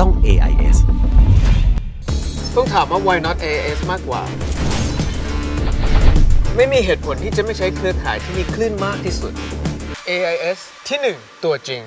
ต้อง AIS ต้องถามว่า why not AIS มากกว่า ไม่มีเหตุผลที่จะไม่ใช้เครือข่ายที่มีคลื่นมากที่สุด AIS ที่ 1 ตัวจริง